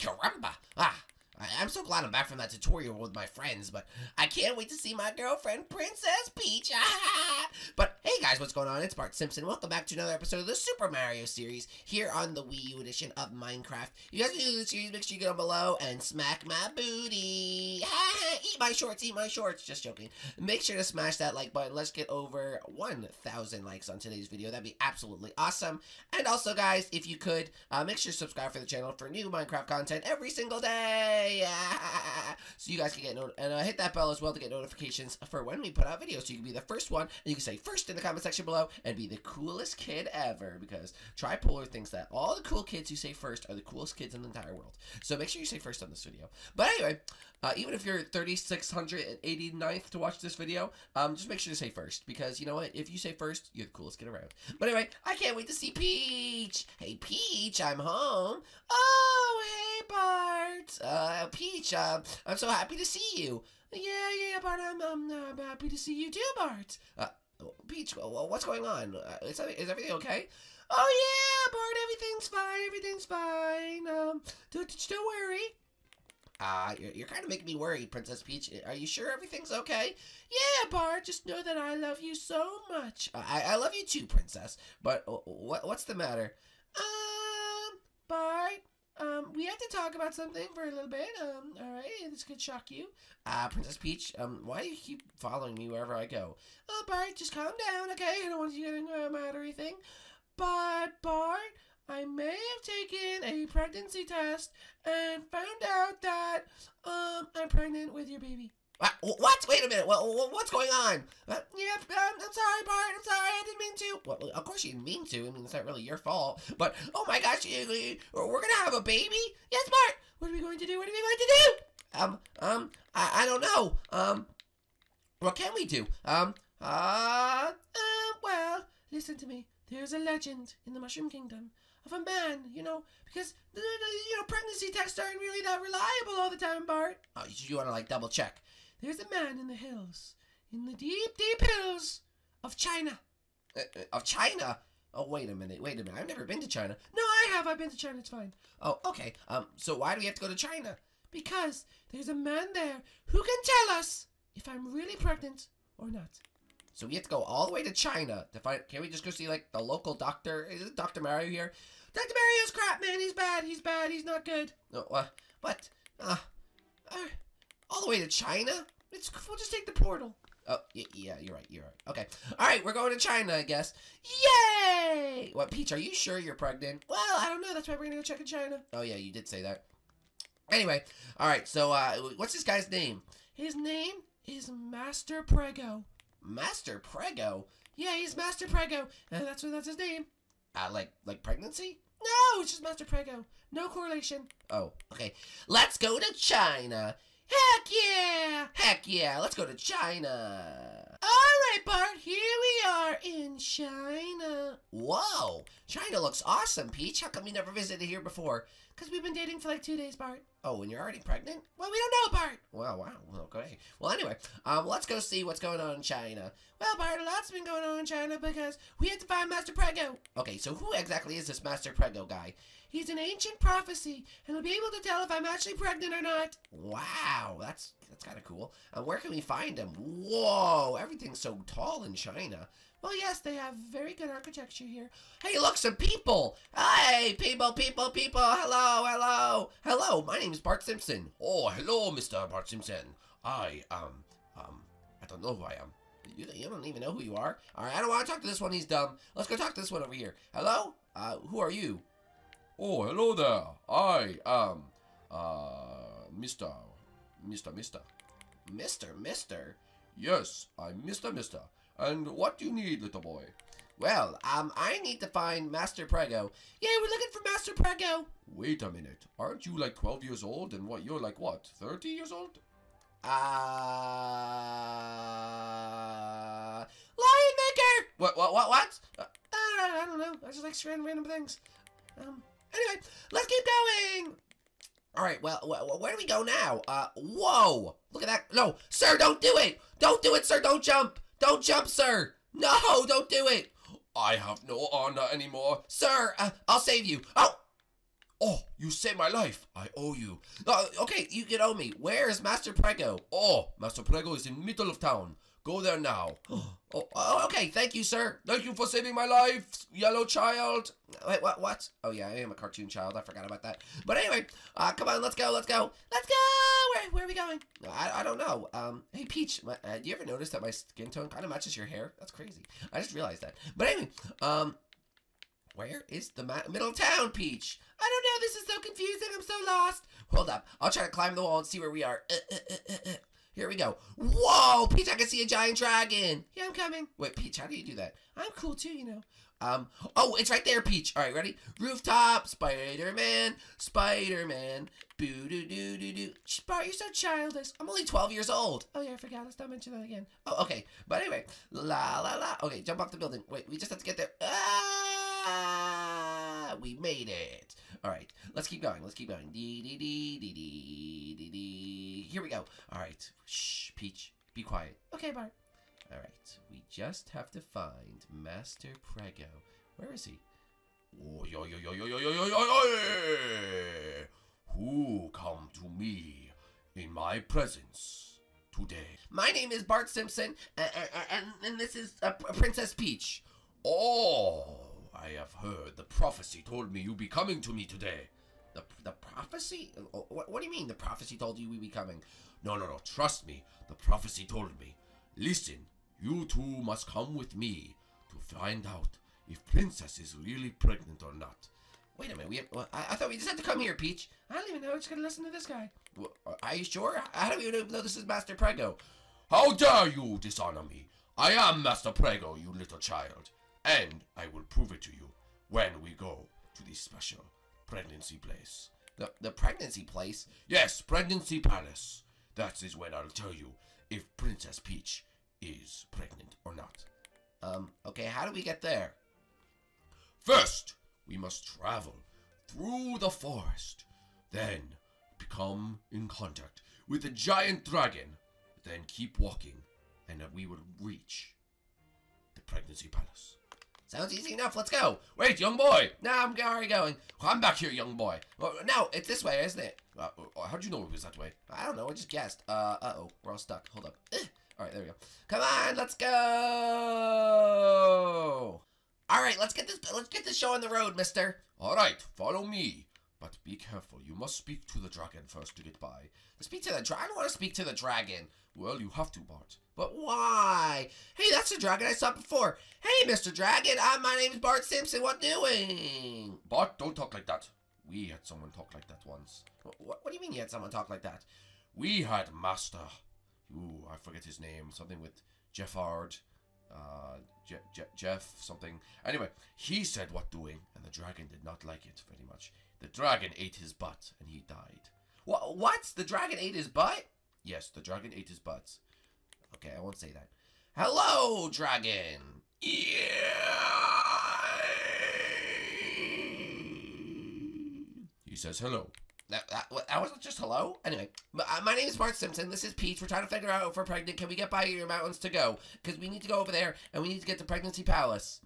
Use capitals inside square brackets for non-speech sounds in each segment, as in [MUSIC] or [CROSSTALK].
caramba! Ah, I, am so glad I'm back from that tutorial with my friends, but I can't wait to see my girlfriend, Princess Peach. [LAUGHS] but hey guys, what's going on? It's Bart Simpson. Welcome back to another episode of the Super Mario series here on the Wii U edition of Minecraft. You guys are new to the series, make sure you get on below and smack my booty. [LAUGHS] eat my shorts, eat my shorts. Just joking. Make sure to smash that like button. Let's get over 1,000 likes on today's video. That'd be absolutely awesome. And also, guys, if you could, uh, make sure to subscribe for the channel for new Minecraft content every single day. [LAUGHS] So you guys can get and uh, hit that bell as well to get notifications for when we put out videos. So you can be the first one, and you can say first in the comment section below and be the coolest kid ever. Because Tripolar thinks that all the cool kids who say first are the coolest kids in the entire world. So make sure you say first on this video. But anyway, uh, even if you're 3689th to watch this video, um, just make sure to say first. Because you know what? If you say first, you're the coolest kid around. But anyway, I can't wait to see Peach. Hey, Peach, I'm home. Oh, hey, Bart. Uh, uh, Peach, uh, I'm so happy to see you. Yeah, yeah, Bart, I'm, I'm, I'm happy to see you too, Bart. Uh, Peach, what's going on? Uh, is, is everything okay? Oh, yeah, Bart, everything's fine, everything's fine. Um, don't, don't worry. Uh, you're, you're kind of making me worried, Princess Peach. Are you sure everything's okay? Yeah, Bart, just know that I love you so much. Uh, I, I love you too, Princess. But uh, what, what's the matter? Um, Bart, um, we have to talk about something for a little bit. Um, all right, this could shock you. Uh, Princess Peach, um, why do you keep following me wherever I go? Oh, Bart, just calm down, okay? I don't want you getting uh, mad or anything. But, Bart, I may have taken a pregnancy test and found out that, um, I'm pregnant with your baby. What? Wait a minute. What's going on? Uh, yeah, Well, of course you didn't mean to. I mean, it's not really your fault. But, oh my gosh, we're to have a baby? Yes, Bart. What are we going to do? What are we going to do? Um, um, I, I don't know. Um, what can we do? Um, uh, uh, well, listen to me. There's a legend in the Mushroom Kingdom of a man, you know, because, you know, pregnancy tests aren't really that reliable all the time, Bart. Oh, you want to, like, double check. There's a man in the hills, in the deep, deep hills of China. Uh, uh, of China? Oh, wait a minute, wait a minute. I've never been to China. No, I have. I've been to China. It's fine. Oh, okay. Um, so why do we have to go to China? Because there's a man there who can tell us if I'm really pregnant or not. So we have to go all the way to China to find. Can we just go see like the local doctor? Is Dr. Mario here? Dr. Mario's crap, man. He's bad. He's bad. He's not good. No, uh, what? Uh, uh, all the way to China? It's, we'll just take the portal. Oh, yeah, you're right, you're right. Okay. All right, we're going to China, I guess. Yay! What, Peach, are you sure you're pregnant? Well, I don't know. That's why we're going to go check in China. Oh, yeah, you did say that. Anyway, all right, so uh, what's this guy's name? His name is Master Prego. Master Prego? Yeah, he's Master Prego, and that's what that's his name. Uh, like, like pregnancy? No, it's just Master Prego. No correlation. Oh, okay. Let's go to China. Heck yeah! Heck yeah, let's go to China. Alright, Bart, here we are in China. Whoa, China looks awesome, Peach. How come you never visited here before? Because we've been dating for like two days, Bart. Oh, and you're already pregnant? Well, we don't know, Bart. Well, wow. Okay. Well, anyway, um, let's go see what's going on in China. Well, Bart, a lot's been going on in China because we have to find Master Prego. Okay, so who exactly is this Master Prego guy? He's an ancient prophecy, and he'll be able to tell if I'm actually pregnant or not. Wow, that's that's kind of cool. Uh, where can we find him? Whoa, everything's so tall in China. Well, yes, they have very good architecture here. Hey, look, some people. Hey, people, people, people. Hello, hello. Hello, my name is Bart Simpson. Oh, hello, Mr. Bart Simpson. I, um, um, I don't know who I am. You, you don't even know who you are. All right, I don't want to talk to this one. He's dumb. Let's go talk to this one over here. Hello? Uh, who are you? Oh, hello there. I am, uh, Mr. Mr. Mister. Mister, Mister? Yes, I'm Mr. Mister. And what do you need, little boy? Well, um, I need to find Master Prego. Yeah, we're looking for Master Prego. Wait a minute. Aren't you like 12 years old? And what, you're like what, 30 years old? Uh... Lion Maker! What, what, what, what? Uh, I don't know. I just like random, random things. Um, anyway, let's keep going! Alright, well, wh where do we go now? Uh, whoa! Look at that. No, sir, don't do it! Don't do it, sir, don't jump! Don't jump, sir! No, don't do it! I have no honor anymore. Sir, uh, I'll save you. Oh! Oh, you saved my life. I owe you. Uh, okay, you can owe me. Where is Master Prego? Oh, Master Prego is in middle of town. Go there now. [GASPS] oh, oh, okay. Thank you, sir. Thank you for saving my life, yellow child. Wait, what? What? Oh yeah, I am a cartoon child. I forgot about that. But anyway, uh, come on, let's go. Let's go. Let's go. Where, where are we going? I, I don't know. Um, hey Peach, my, uh, do you ever notice that my skin tone kind of matches your hair? That's crazy. I just realized that. But anyway, um, where is the middle town, Peach? I don't know. This is so confusing. I'm so lost. Hold up. I'll try to climb the wall and see where we are. Uh, uh, uh, here we go. Whoa, Peach, I can see a giant dragon. Yeah, I'm coming. Wait, Peach, how do you do that? I'm cool too, you know. Um, oh, it's right there, Peach. All right, ready? Rooftop, Spider-Man, Spider-Man, boo-doo-doo-doo-doo. Bart, you're so childish. I'm only 12 years old. Oh, yeah, I forgot. Let's not mention that again. Oh, okay. But anyway, la, la, la. Okay, jump off the building. Wait, we just have to get there. Ah, we made it. All right, let's keep going. Let's keep going. Dee, dee, dee, dee, dee, dee, dee. Here we go. All right. Shh, Peach, be quiet. Okay, Bart. All right, we just have to find Master Prego. Where is he? Oh, yo, yo, yo, yo, yo, yo, yo, yo, yo! Who come to me in my presence today? My name is Bart Simpson, and, and, and this is uh, Princess Peach. Oh, I have heard. The prophecy told me you be coming to me today. The, the prophecy? Oh, what, what do you mean the prophecy told you we be coming? No, no, no. Trust me. The prophecy told me. Listen, you two must come with me to find out if Princess is really pregnant or not. Wait a minute. We have, well, I, I, thought we just had to come here, Peach. I don't even know. We're just gonna listen to this guy. Well, are you sure? How do we even know this is Master Prego? How dare you dishonor me? I am Master Prego, you little child. And I will prove it to you when we go to the special pregnancy place. The, the pregnancy place? Yes, pregnancy palace. That is when I'll tell you if Princess Peach is pregnant or not. Um, okay, how do we get there? First, we must travel through the forest, then become in contact with the giant dragon, then keep walking, and we will reach the pregnancy palace. Sounds easy enough. Let's go. Wait, young boy. No, I'm already going. Come back here, young boy. Well, no, it's this way, isn't it? Uh, uh, how'd you know it was that way? I don't know. I just guessed. Uh, uh-oh. We're all stuck. Hold up. [CLEARS THROAT] All right, there we go. Come on, let's go. All right, let's get this. Let's get this show on the road, Mister. All right, follow me. But be careful. You must speak to the dragon first to get by. Speak to the dragon. I don't want to speak to the dragon. Well, you have to, Bart. But why? Hey, that's the dragon I saw before. Hey, Mr. Dragon, uh, my name's Bart Simpson. What doing? Bart, don't talk like that. We had someone talk like that once. What, what do you mean you had someone talk like that? We had Master. Ooh, I forget his name. Something with Jeffard. Uh, Je Je Jeff something. Anyway, he said what doing, and the dragon did not like it very much. The dragon ate his butt, and he died. What? What? The dragon ate his butt? Yes, the dragon ate his butt. Okay, I won't say that. Hello, dragon. Yeah. He says hello. That, that, that wasn't just hello? Anyway, uh, my name is Bart Simpson. This is Peach. We're trying to figure out if we're pregnant. Can we get by your mountains to go? Because we need to go over there, and we need to get to Pregnancy Palace.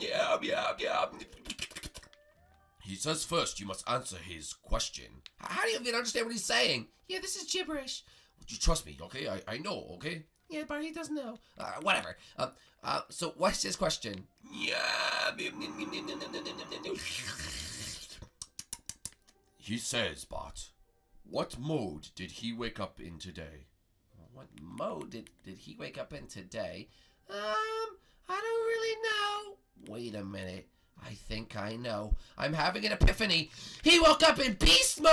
Yeah, yeah, yeah. He says first you must answer his question. How do you even understand what he's saying? Yeah, this is gibberish. You trust me, okay? I, I know, okay? Yeah, but he doesn't know. Uh, whatever. Uh, uh, so what's his question? Yeah. He says, Bart, what mode did he wake up in today? What mode did, did he wake up in today? Um, I don't really know. Wait a minute. I think I know. I'm having an epiphany. He woke up in beast mode!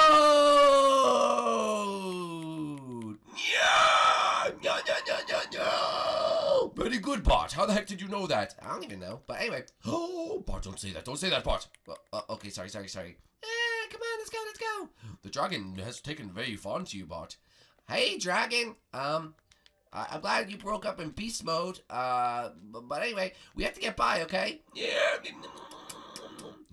Yeah! Yeah, yeah, yeah, yeah, yeah! Very good, Bart. How the heck did you know that? I don't even know. But anyway. Oh, Bart, don't say that. Don't say that, Bart. Uh, uh, okay, sorry, sorry, sorry. Eh, come on, let's go, let's go. The dragon has taken very fond to you, Bart. Hey, dragon. Um, I'm glad you broke up in beast mode. Uh, but anyway, we have to get by, okay? Yeah.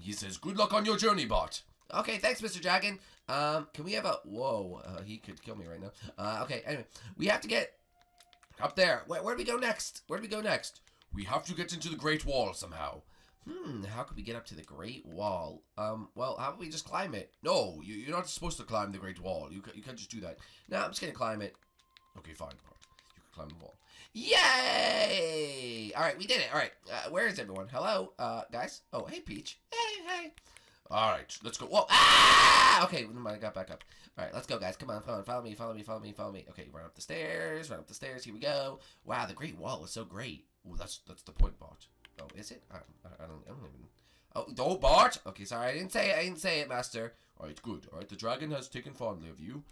He says, good luck on your journey, Bart. Okay, thanks, Mr. Dragon. Um, can we have a... Whoa, uh, he could kill me right now. Uh, okay, anyway. We have to get up there. Where, where do we go next? Where do we go next? We have to get into the Great Wall somehow. Hmm, how could we get up to the Great Wall? Um, well, how about we just climb it? No, you, you're not supposed to climb the Great Wall. You, you can't just do that. No, I'm just gonna climb it. Okay, fine, climb the wall. Yay! Alright, we did it. Alright, uh, where is everyone? Hello, uh, guys? Oh, hey, Peach. Hey, hey. Alright, let's go. Whoa, ah! Okay, I got back up. Alright, let's go, guys. Come on, come on. Follow me, follow me, follow me, follow me. Okay, run up the stairs, run up the stairs. Here we go. Wow, the Great Wall is so great. Ooh, that's that's the point, Bart. Oh, is it? I, I, I don't, I don't even... Oh, don't, Bart! Okay, sorry, I didn't say it, I didn't say it, Master. Alright, good. Alright, the dragon has taken fondly of you.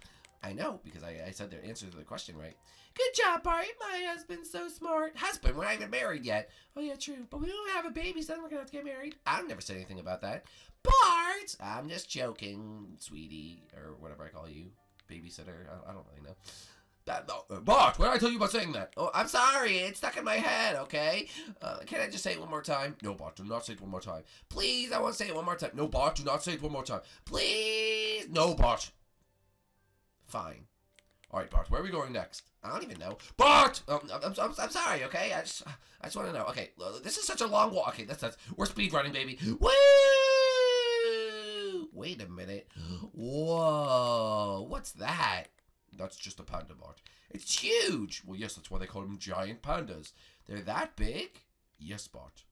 I know, because I, I said the answer to the question right. Good job, Bart. My husband's so smart. Husband? We're not even married yet. Oh, yeah, true. But we don't have a baby, so then we're going to have to get married. I've never said anything about that. Bart! I'm just joking, sweetie, or whatever I call you. Babysitter. I, I don't really know. That, uh, Bart, what did I tell you about saying that? Oh, I'm sorry. It's stuck in my head, okay? Uh, can I just say it one more time? No, Bart, do not say it one more time. Please, I want to say it one more time. No, Bart, do not say it one more time. Please! No, Bart. Fine. Alright, Bart, where are we going next? I don't even know. Bart! Um, I'm, I'm, I'm, sorry, okay? I just, I just want to know. Okay, this is such a long walk. Okay, that's, that's, we're speed running, baby. Woo! Wait a minute. Whoa, what's that? That's just a panda, Bart. It's huge! Well, yes, that's why they call them giant pandas. They're that big? Yes, Bart.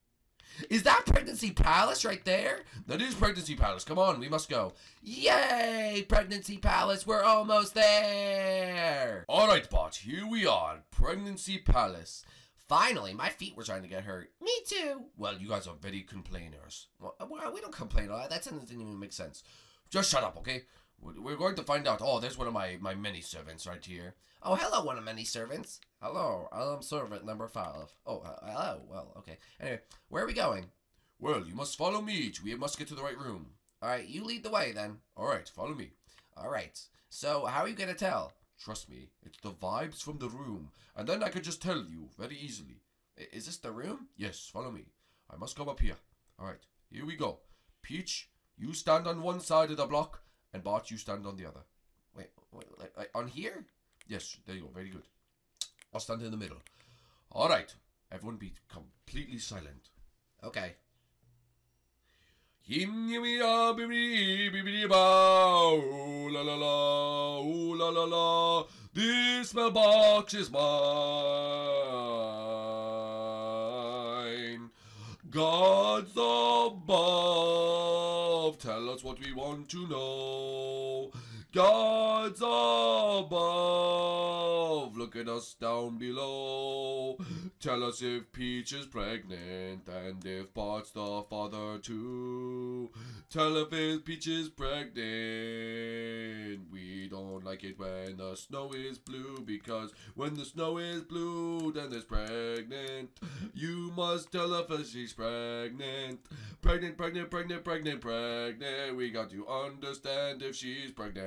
Is that Pregnancy Palace right there? That is Pregnancy Palace. Come on, we must go. Yay, Pregnancy Palace, we're almost there. All right, Bart, here we are, Pregnancy Palace. Finally, my feet were trying to get hurt. Me too. Well, you guys are very complainers. Well, we don't complain. That doesn't even make sense. Just shut up, okay? We're going to find out. Oh, there's one of my, my many servants right here. Oh, hello, one of many servants. Hello, I'm servant number five. Oh, hello. Well, okay. Anyway, where are we going? Well, you must follow me. We must get to the right room. All right, you lead the way then. All right, follow me. All right. So, how are you going to tell? Trust me, it's the vibes from the room. And then I could just tell you very easily. I is this the room? Yes, follow me. I must come up here. All right, here we go. Peach, you stand on one side of the block and Bart, you stand on the other. Wait, wait, on here? Yes, there you go. Very good. I'll stand in the middle. All right. Everyone be completely silent. Okay. La la la la la la this mailbox is mine. Gods us what we want to know. Gods above, look at us down below. Tell us if Peach is pregnant and if Bart's the father too. Tell us if Peach is pregnant. We don't like it when the snow is blue because when the snow is blue, then it's pregnant. You must tell us if she's pregnant. Pregnant, pregnant, pregnant, pregnant, pregnant. We got to understand if she's pregnant.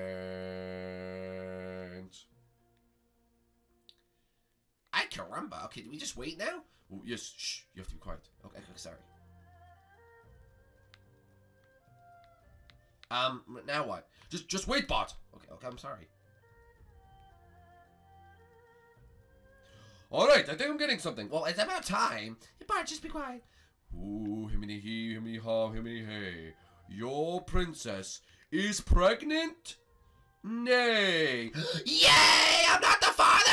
Ay, caramba. Okay, do we just wait now? Oh, yes, shh. You have to be quiet. Okay, okay, sorry. Um, now what? Just, just wait, Bart. Okay, okay, I'm sorry. All right, I think I'm getting something. Well, it's about time. Hey, Bart, just be quiet. Ooh, himiny he, himiny ha, himiny hey. Your princess is pregnant? Nay. [GASPS] Yay! I'm not the father!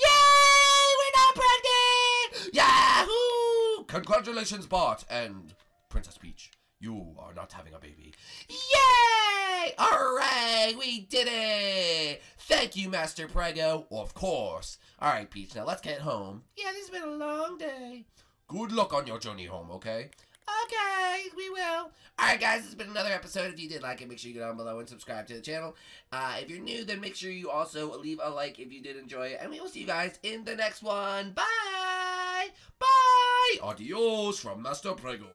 Yay! We're not pregnant! Yahoo! Congratulations, Bart and Princess Peach. You are not having a baby. Yay! Hooray! We did it! Thank you, Master Prego. Of course. All right, Peach, now let's get home. Yeah, this has been a long day. Good luck on your journey home, okay? Okay, we will. Alright, guys, has been another episode. If you did like it, make sure you go down below and subscribe to the channel. Uh, if you're new, then make sure you also leave a like if you did enjoy it. And we will see you guys in the next one. Bye! Bye! Adios from Master Prego.